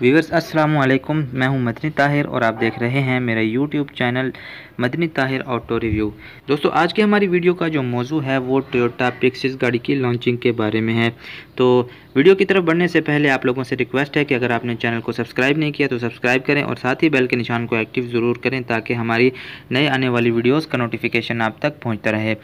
Viewers अस्सलाम वालेकुम मैं हूँ मदनी ताहिर और आप देख रहे हैं मेरा YouTube channel Madani Tahir auto review दोस्तों, आज की हमारी वीडियो का जो मौजू है, वो टोयोटा पिक्सिस गाड़ी की लॉन्चिंग के बारे में है। तो वीडियो की तरफ़ बढ़ने से पहले आप लोगों से रिक्वेस्ट है कि अगर आपने चैनल को सब्सक्राइब नहीं किया तो सब्सक्राइब करें और साथ ही बेल के निशान को एक्टिव ज़रूर करें, ताकि हमारी नए आने वाली वीडियोज़ का नोटिफिकेशन आप तक पहुँचता रहे।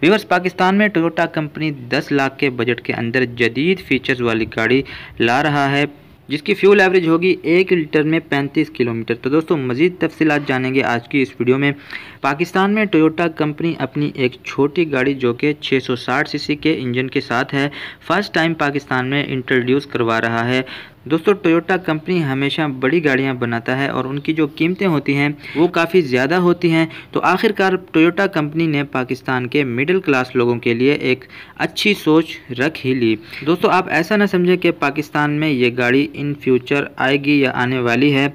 व्यूवर्स पाकिस्तान में टोयोटा कंपनी 10 लाख के बजट के अंदर जदीद फीचर्स वाली गाड़ी ला रहा है। जिसकी फ्यूल एवरेज होगी एक लीटर में 35 किलोमीटर। तो दोस्तों, मज़ीद तफसीत जानेंगे आज की इस वीडियो में। पाकिस्तान में टोयोटा कंपनी अपनी एक छोटी गाड़ी जो कि 660 सीसी के इंजन के साथ है, फ़र्स्ट टाइम पाकिस्तान में इंट्रोड्यूस करवा रहा है। दोस्तों टोयोटा कंपनी हमेशा बड़ी गाड़ियाँ बनाता है और उनकी जो कीमतें होती हैं, वो काफ़ी ज़्यादा होती हैं। तो आखिरकार टोयोटा कंपनी ने पाकिस्तान के मिडिल क्लास लोगों के लिए एक अच्छी सोच रख ही ली। दोस्तों, आप ऐसा ना समझें कि पाकिस्तान में ये गाड़ी इन फ्यूचर आएगी या आने वाली है।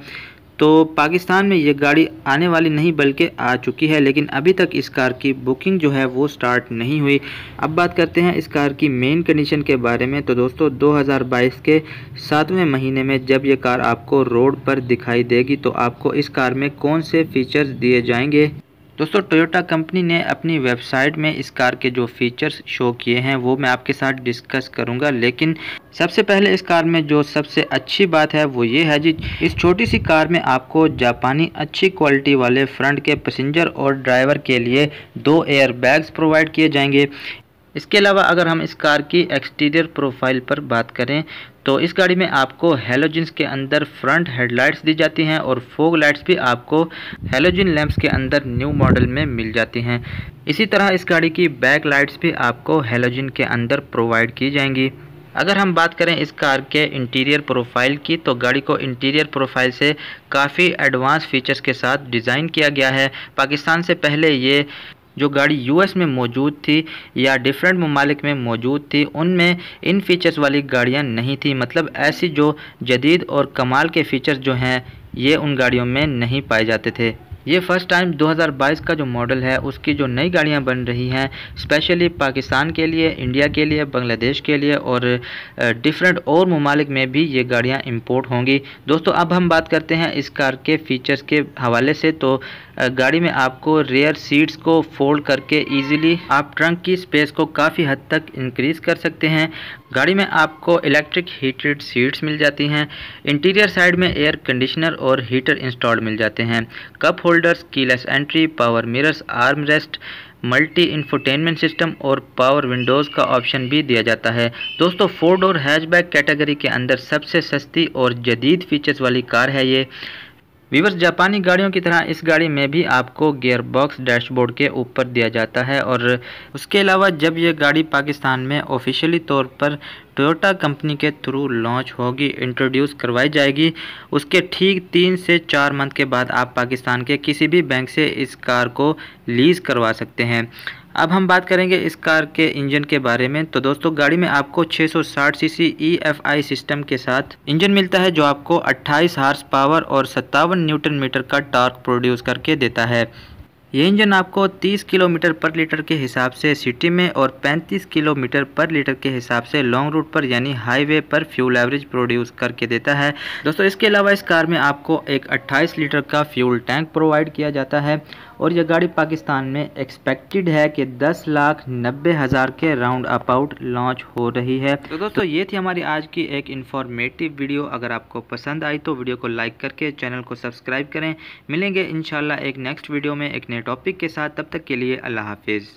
तो पाकिस्तान में ये गाड़ी आने वाली नहीं, बल्कि आ चुकी है। लेकिन अभी तक इस कार की बुकिंग जो है, वो स्टार्ट नहीं हुई। अब बात करते हैं इस कार की मेन कंडीशन के बारे में। तो दोस्तों 2022 के सातवें महीने में जब ये कार आपको रोड पर दिखाई देगी तो आपको इस कार में कौन से फीचर्स दिए जाएँगे? दोस्तों टोयोटा कंपनी ने अपनी वेबसाइट में इस कार के जो फीचर्स शो किए हैं, वो मैं आपके साथ डिस्कस करूँगा। लेकिन सबसे पहले इस कार में जो सबसे अच्छी बात है, वो ये है जी, इस छोटी सी कार में आपको जापानी अच्छी क्वालिटी वाले फ्रंट के पैसेंजर और ड्राइवर के लिए दो एयर बैग्स प्रोवाइड किए जाएँगे। इसके अलावा अगर हम इस कार की एक्सटीरियर प्रोफ़ाइल पर बात करें तो इस गाड़ी में आपको हेलोजिन्स के अंदर फ्रंट हेडलाइट्स दी जाती हैं और फोग लाइट्स भी आपको हेलोजिन लैंप्स के अंदर न्यू मॉडल में मिल जाती हैं। इसी तरह इस गाड़ी की बैक लाइट्स भी आपको हेलोजिन के अंदर प्रोवाइड की जाएँगी। अगर हम बात करें इस कार के इंटीरियर प्रोफ़ाइल की तो गाड़ी को इंटीरियर प्रोफ़ाइल से काफ़ी एडवांस फीचर्स के साथ डिज़ाइन किया गया है। पाकिस्तान से पहले ये जो गाड़ी यूएस में मौजूद थी या डिफरेंट ममालिक में मौजूद थी, उनमें इन फीचर्स वाली गाड़ियाँ नहीं थी। मतलब ऐसी जो जदीद और कमाल के फ़ीचर्स जो हैं, ये उन गाड़ियों में नहीं पाए जाते थे। ये फ़र्स्ट टाइम 2022 का जो मॉडल है, उसकी जो नई गाड़ियाँ बन रही हैं स्पेशली पाकिस्तान के लिए इंडिया के लिए बांग्लादेश के लिए और डिफरेंट और ममालिक में भी ये गाड़ियाँ इंपोर्ट होंगी। दोस्तों, अब हम बात करते हैं इस कार के फीचर्स के हवाले से। तो गाड़ी में आपको रेयर सीट्स को फोल्ड करके ईजिली आप ट्रंक की स्पेस को काफ़ी हद तक इंक्रीज़ कर सकते हैं। गाड़ी में आपको इलेक्ट्रिक हीटेड सीट्स मिल जाती हैं। इंटीरियर साइड में एयर कंडीशनर और हीटर इंस्टॉल्ड मिल जाते हैं। Cup holders keyless entry power mirrors arm rest multi infotainment system और पावर विंडोज़ का ऑप्शन भी दिया जाता है। दोस्तों फोर डोर हैचबैक कैटेगरी के अंदर सबसे सस्ती और जदीद फीचर्स वाली कार है ये। वीवर्स जापानी गाड़ियों की तरह इस गाड़ी में भी आपको गियर बॉक्स डैशबोर्ड के ऊपर दिया जाता है और उसके अलावा जब यह गाड़ी पाकिस्तान में ऑफिशियली तौर पर टोयोटा कंपनी के थ्रू लॉन्च होगी इंट्रोड्यूस करवाई जाएगी, उसके ठीक तीन से चार मंथ के बाद आप पाकिस्तान के किसी भी बैंक से इस कार को लीज़ करवा सकते हैं। अब हम बात करेंगे इस कार के इंजन के बारे में। तो दोस्तों, गाड़ी में आपको 660 सीसी ईएफआई सिस्टम के साथ इंजन मिलता है, जो आपको 28 हार्स पावर और सत्तावन न्यूटन मीटर का टॉर्क प्रोड्यूस करके देता है। ये इंजन आपको 30 किलोमीटर पर लीटर के हिसाब से सिटी में और 35 किलोमीटर पर लीटर के हिसाब से लॉन्ग रूट पर, यानी हाईवे पर फ्यूल एवरेज प्रोड्यूस करके देता है। दोस्तों, इसके अलावा इस कार में आपको एक 28 लीटर का फ्यूल टैंक प्रोवाइड किया जाता है और यह गाड़ी पाकिस्तान में एक्सपेक्टेड है कि 10 लाख नब्बे हज़ार के राउंड अबाउट लॉन्च हो रही है। तो दोस्तों ये थी हमारी आज की एक इन्फॉर्मेटिव वीडियो अगर आपको पसंद आई तो वीडियो को लाइक करके चैनल को सब्सक्राइब करें। मिलेंगे इन एक नेक्स्ट वीडियो में एक नए टॉपिक के साथ। तब तक के लिए अल्लाह हाफिज़।